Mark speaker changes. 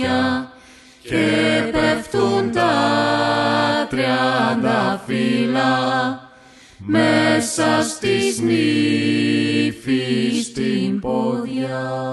Speaker 1: μάτια και πέφτουν τα τριάντα φύλλα μέσα στις νύφη στην πόδια.